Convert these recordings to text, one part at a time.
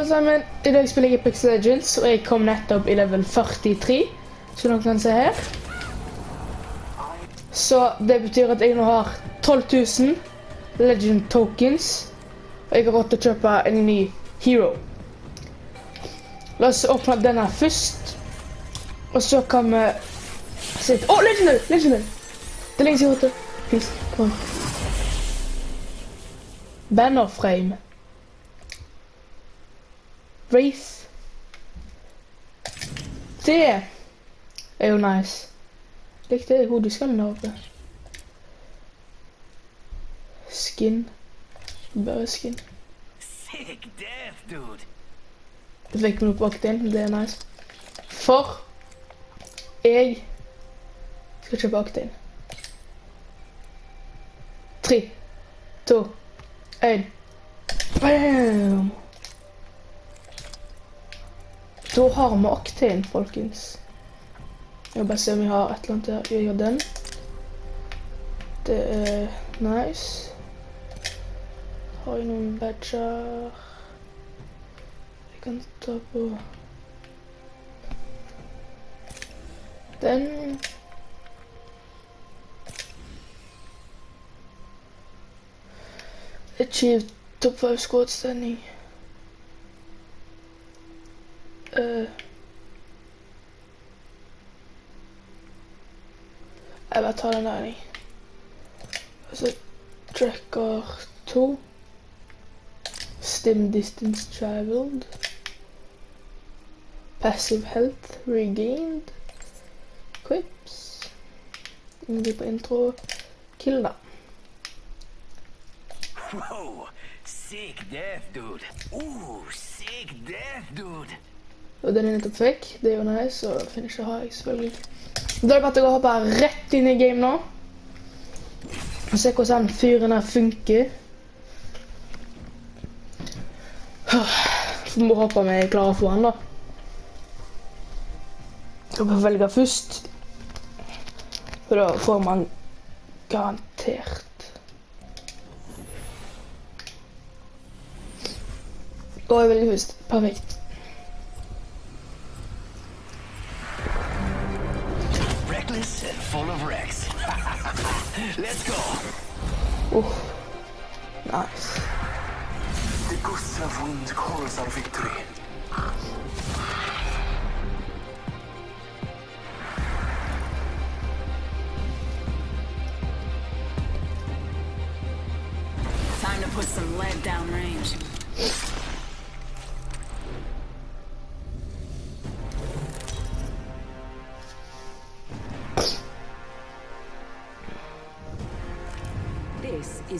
Alle sammen, i dag spiller jeg Apex Legends, og jeg kom nettopp i level 43, som dere kan se her. Så det betyr at jeg nå har 12 000 Legend tokens, og jeg har råd til å kjøpe en ny hero. La oss åpne denne først, og så kan vi se Å, oh, Legendary! Legendary! Det er lenge siden jeg har hatt kom. Bannerframe. Wraith. Det er jo nice. Likte i hodeskallen der oppe. Skin. Bare skin. Sick death, dude. Jeg fikk meg bak den, det er nice. For jeg skal kjøpe Octane. Tre, to, én. Bam! Da har vi Octane, folkens. Jeg vil bare se om vi har et eller annet der. Jeg gjør den. Det er nice. Har jeg noen badger? Jeg kan ta på den. Achieved top 5 squad standing. Uh, jeg bare tracker 2. Stim distance traveled. Passive health regained. Quips. Ingen på intro. Kill, da. Whoa. Sick death, dude. Ooh, sick death, dude. Og den er nettopp fikk. Det er jo nice, og finisher har jeg selvfølgelig. Da er det bare å hoppe rett inn i game nå. Og se hvordan fyren her funker. Så må håpe vi klarer å få han da. Jeg må velge først. For da får man garantert. Og jeg velger først. Perfekt. Full of wrecks. Let's go. Oh, nice. The ghosts of wind calls our victory. Time to put some lead down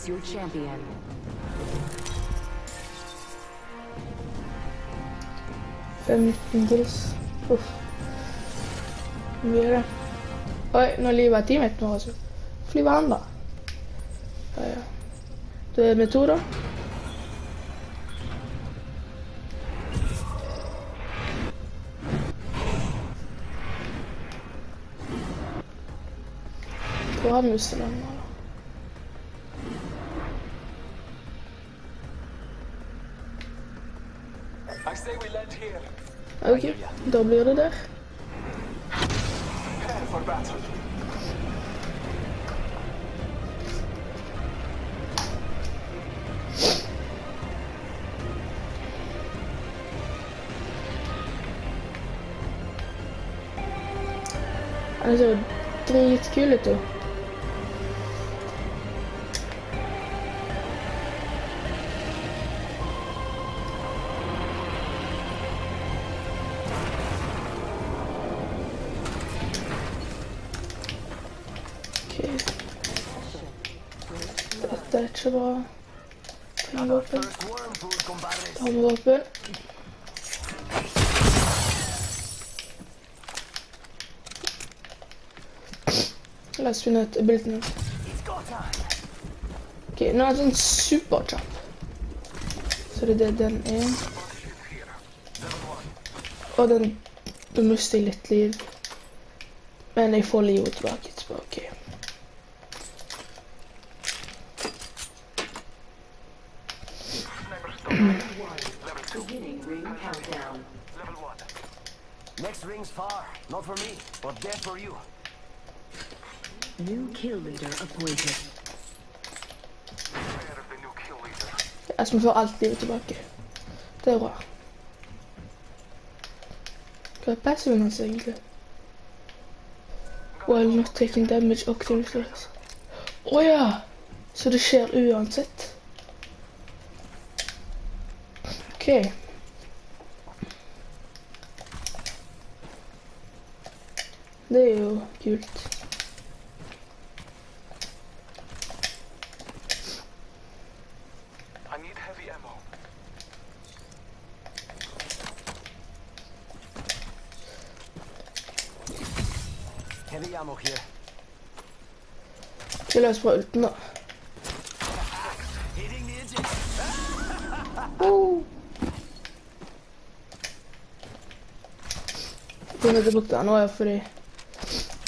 is your champion. Femten gris. Uff. Mye det? Oi, nå livet teamet nå, altså. Flyver han, da? Ja, ja. Du er med to, da. Hvor har musen Oké, dan wilde daar. Also, dreh jetzt Kühle durch. Med våpen. Ta med våpen. La oss finne ut abilityen. Ok, nå er det en superjump. Så det er det den er. Og den Du mister litt liv. Men jeg får livet tilbake etterpå. Ok. Next ring's far. Not for me, but dead for you. New kill leader appointed. Leader? Altså, vi får alt livet tilbake. Det er bra. Hva er passiven hans egentlig? While not taking damage activities. Å ja! Så det skjer uansett. OK. Det er jo kult. I need heavy ammo. Heavy ammo here. Skal løs fra ulten, da. Oh. Grunnen til at jeg brukte nå fordi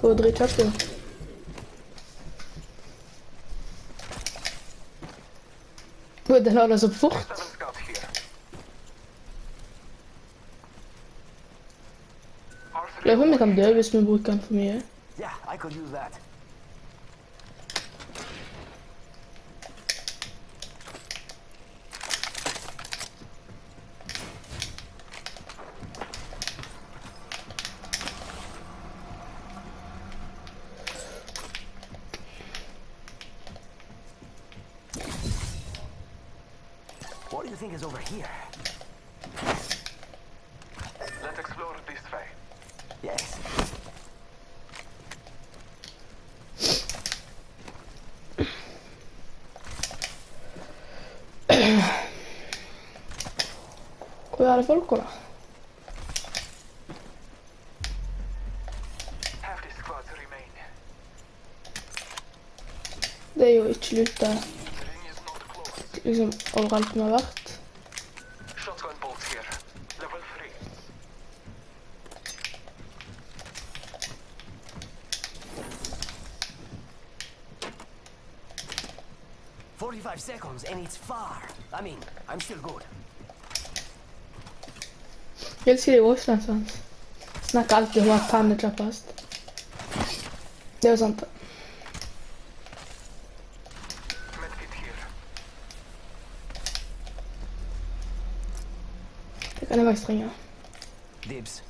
Gå dritkjapt, jo. Oi, dann fort. Seven scout here. R3 Lurer på om vi kan dø hvis vi bruker den. Yeah, I could use that. Think is over here? Let's explore this way. Yes. Hvor er det folka, da? Det er jo ikke lurt, closed. liksom overalt vi har vært. 45 seconds and it's far. I mean, I'm still good. You'll see the voice lines. It's not got the one time to drop past. There was. Let's get here. I'm gonna make a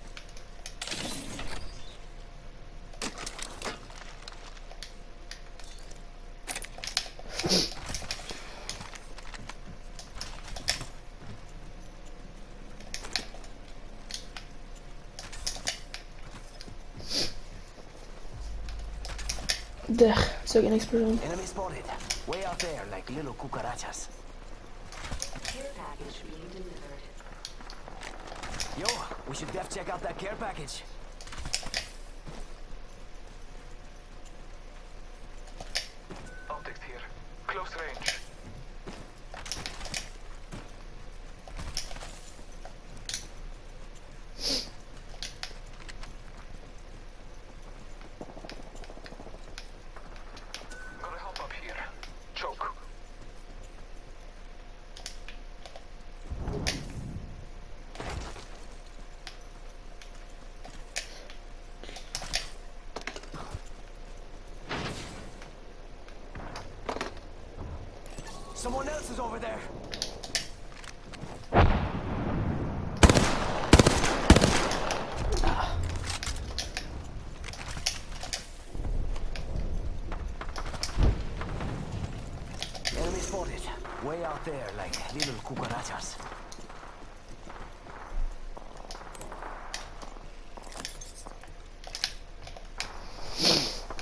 Der så jeg en eksplosjon. Enemy spotted. Way out there, like little cucarachas. Care package being delivered. Yo, we should def check out that care package. Someone else is over there. Enemy spotted. Way out there, like little cucarachas.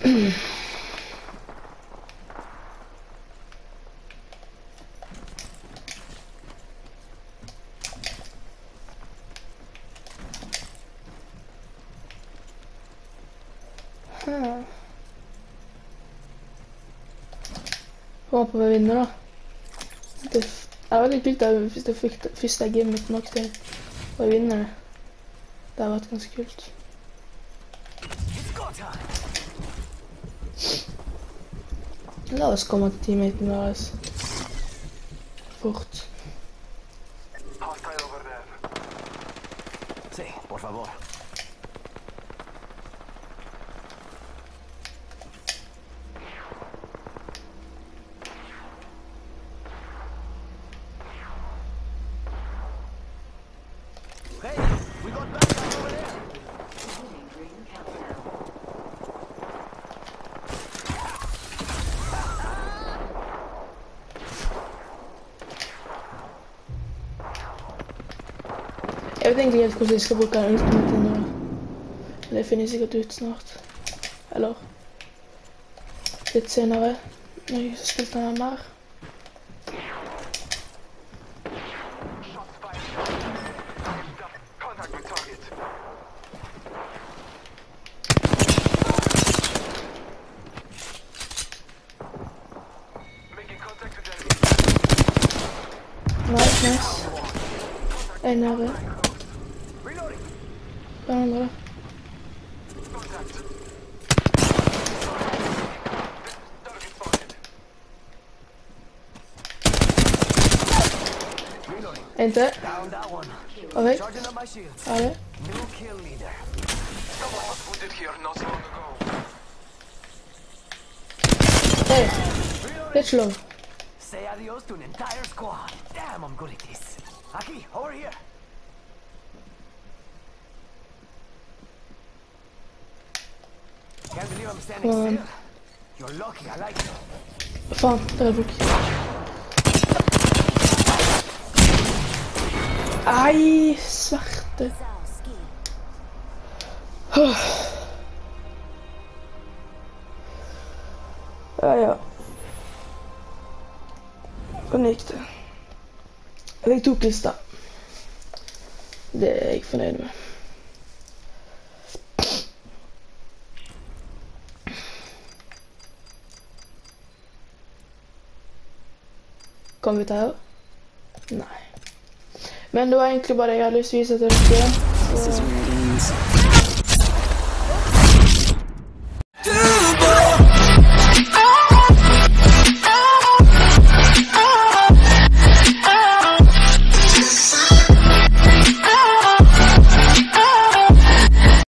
Huh. Håper vi vinner, da. Det er veldig kult da, hvis det første er gamet nok til å vinne det. Det har vært ganske kult. La oss komme til teammaten vår fort. Sí, por favor. Evidently have because it's about an instrument and uh, finish it it's not. Hello. It's another. No, you just don't have Right, nice. Another. En til. Down that one. OK. Charging up my shields. Ha det. New kill leader. Someone was wounded here not long ago. Hey, litt lov. Say adios to an entire squad. Damn, I'm good at this. Aki, over here. Can't believe I'm standing on. still. You're lucky, I like you. Faen, det er Ai, zachte. Oh. Ah ja. Connecten. Ik doe Krista. Dus nee, ik verneem me. Kom je het houden? Nee. Men det var egentlig bare jeg hadde lyst til å vise til dere.